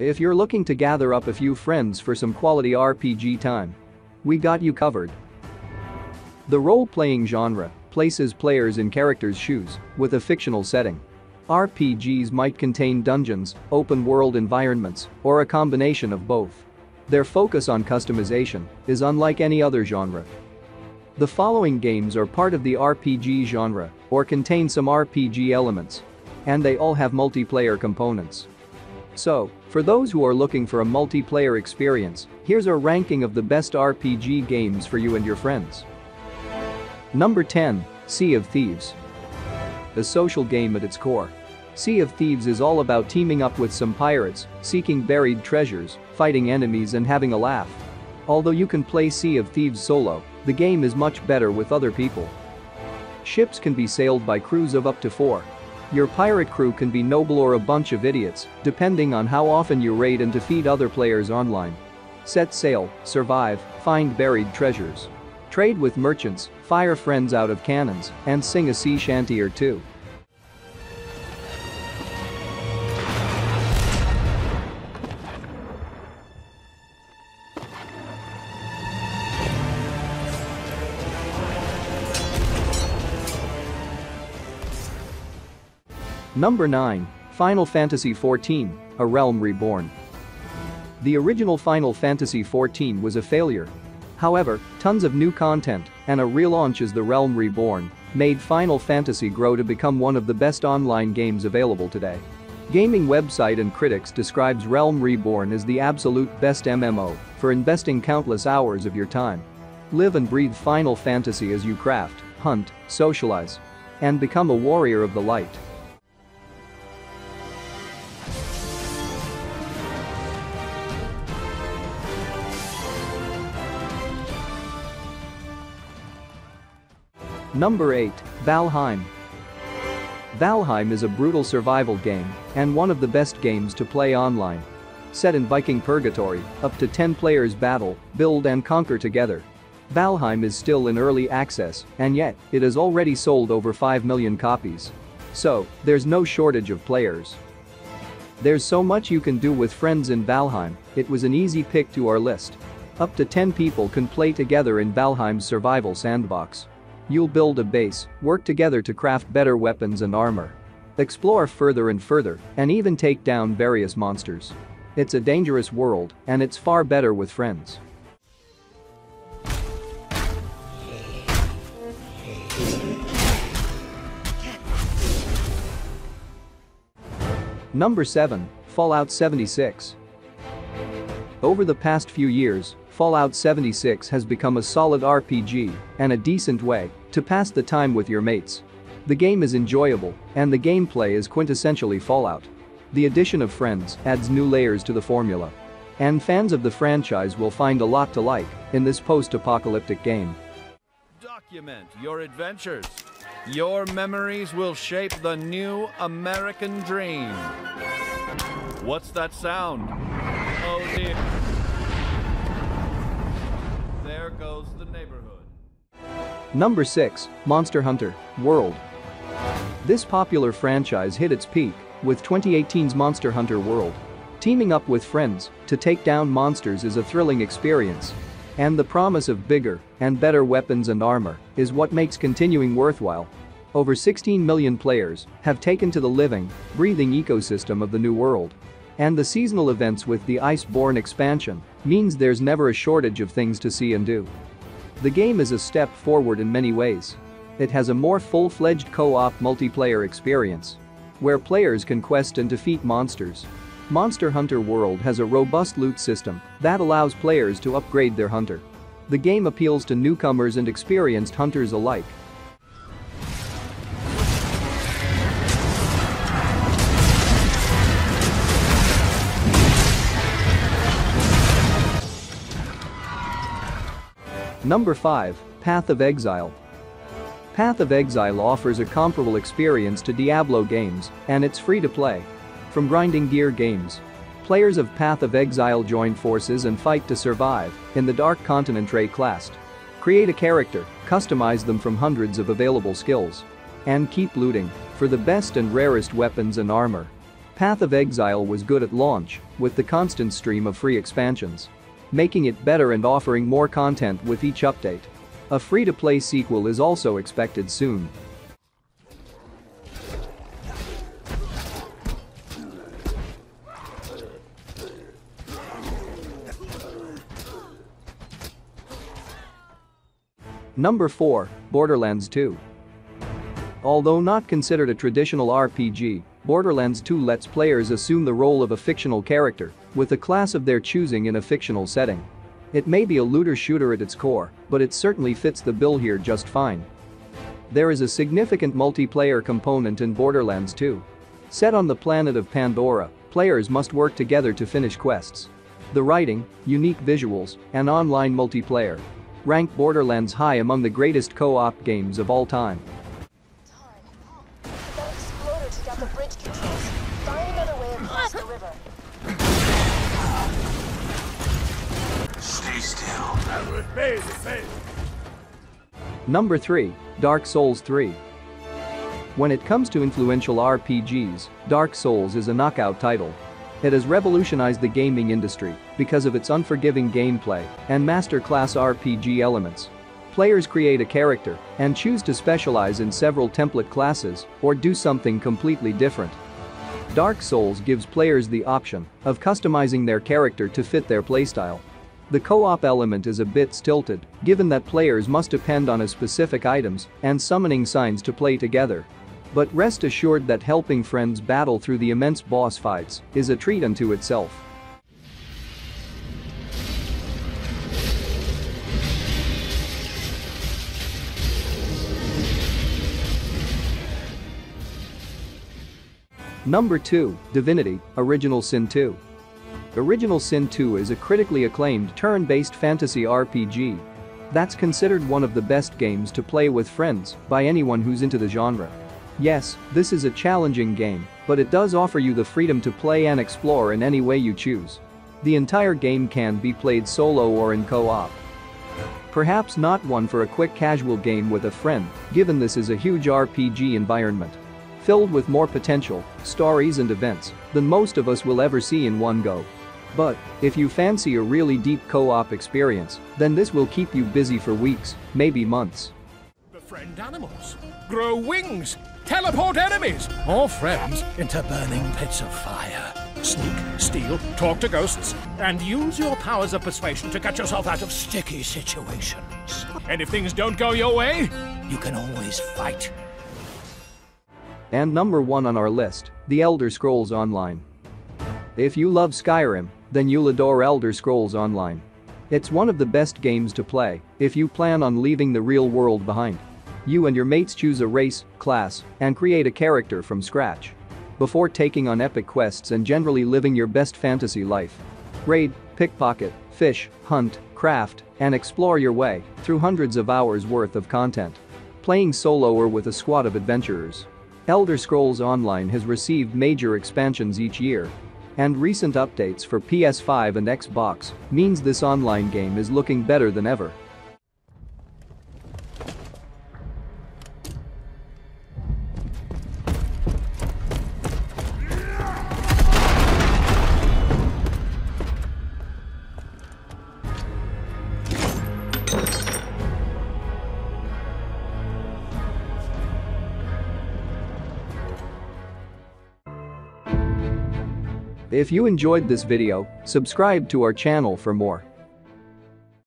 If you're looking to gather up a few friends for some quality RPG time, we got you covered. The role-playing genre places players in characters' shoes with a fictional setting. RPGs might contain dungeons, open-world environments, or a combination of both. Their focus on customization is unlike any other genre. The following games are part of the RPG genre or contain some RPG elements. And they all have multiplayer components. So, for those who are looking for a multiplayer experience, here's a ranking of the best RPG games for you and your friends. Number 10, Sea of Thieves. A social game at its core. Sea of Thieves is all about teaming up with some pirates, seeking buried treasures, fighting enemies and having a laugh. Although you can play Sea of Thieves solo, the game is much better with other people. Ships can be sailed by crews of up to four. Your pirate crew can be noble or a bunch of idiots, depending on how often you raid and defeat other players online. Set sail, survive, find buried treasures. Trade with merchants, fire friends out of cannons, and sing a sea shanty or two. Number 9. Final Fantasy XIV, A Realm Reborn. The original Final Fantasy XIV was a failure. However, tons of new content and a relaunch as The Realm Reborn made Final Fantasy grow to become one of the best online games available today. Gaming website and critics describes Realm Reborn as the absolute best MMO for investing countless hours of your time. Live and breathe Final Fantasy as you craft, hunt, socialize, and become a warrior of the light. Number 8, Valheim. Valheim is a brutal survival game and one of the best games to play online. Set in Viking purgatory, up to 10 players battle, build and conquer together. Valheim is still in early access and yet it has already sold over 5 million copies. So, there's no shortage of players. There's so much you can do with friends in Valheim, it was an easy pick to our list. Up to 10 people can play together in Valheim's survival sandbox. You'll build a base, work together to craft better weapons and armor. Explore further and further, and even take down various monsters. It's a dangerous world, and it's far better with friends. Number 7, Fallout 76. Over the past few years, Fallout 76 has become a solid RPG and a decent way to pass the time with your mates. The game is enjoyable, and the gameplay is quintessentially Fallout. The addition of friends adds new layers to the formula. And fans of the franchise will find a lot to like in this post-apocalyptic game. Document your adventures. Your memories will shape the new American dream. What's that sound? Oh dear Number 6, Monster Hunter World. This popular franchise hit its peak with 2018's Monster Hunter World. Teaming up with friends to take down monsters is a thrilling experience. And the promise of bigger and better weapons and armor is what makes continuing worthwhile. Over 16 million players have taken to the living, breathing ecosystem of the new world. And the seasonal events with the Iceborne expansion means there's never a shortage of things to see and do. The game is a step forward in many ways. It has a more full-fledged co-op multiplayer experience where players can quest and defeat monsters. Monster Hunter World has a robust loot system that allows players to upgrade their hunter. The game appeals to newcomers and experienced hunters alike Number 5, Path of Exile. Path of Exile offers a comparable experience to Diablo games, and it's free to play. From grinding gear games. Players of Path of Exile join forces and fight to survive in the Dark Continent Wraeclast. Create a character, customize them from hundreds of available skills. And keep looting for the best and rarest weapons and armor. Path of Exile was good at launch, with the constant stream of free expansions. Making it better and offering more content with each update. A free-to-play sequel is also expected soon. Number 4, Borderlands 2. Although not considered a traditional RPG, Borderlands 2 lets players assume the role of a fictional character, with a class of their choosing in a fictional setting. It may be a looter shooter at its core, but it certainly fits the bill here just fine. There is a significant multiplayer component in Borderlands 2. Set on the planet of Pandora, players must work together to finish quests. The writing, unique visuals, and online multiplayer rank Borderlands high among the greatest co-op games of all time. That exploder took out the bridge controls. Find another way across the river. Stay still. Number 3, Dark Souls 3. When it comes to influential RPGs, Dark Souls is a knockout title. It has revolutionized the gaming industry because of its unforgiving gameplay and masterclass RPG elements. Players create a character and choose to specialize in several template classes or do something completely different. Dark Souls gives players the option of customizing their character to fit their playstyle. The co-op element is a bit stilted, given that players must depend on a specific items and summoning signs to play together. But rest assured that helping friends battle through the immense boss fights is a treat unto itself. Number 2, Divinity, Original Sin 2. Original Sin 2 is a critically acclaimed turn-based fantasy RPG. That's considered one of the best games to play with friends by anyone who's into the genre. Yes, this is a challenging game, but it does offer you the freedom to play and explore in any way you choose. The entire game can be played solo or in co-op. Perhaps not one for a quick casual game with a friend, given this is a huge RPG environment. Filled with more potential, stories and events than most of us will ever see in one go. But, if you fancy a really deep co-op experience, then this will keep you busy for weeks, maybe months. Befriend animals, grow wings, teleport enemies or friends into burning pits of fire. Sneak, steal, talk to ghosts, and use your powers of persuasion to get yourself out of sticky situations. And if things don't go your way, you can always fight. And number 1 on our list, The Elder Scrolls Online. If you love Skyrim, then you'll adore Elder Scrolls Online. It's one of the best games to play if you plan on leaving the real world behind. You and your mates choose a race, class, and create a character from scratch. Before taking on epic quests and generally living your best fantasy life. Raid, pickpocket, fish, hunt, craft, and explore your way through hundreds of hours worth of content. Playing solo or with a squad of adventurers. Elder Scrolls Online has received major expansions each year. And recent updates for PS5 and Xbox means this online game is looking better than ever. If you enjoyed this video, subscribe to our channel for more.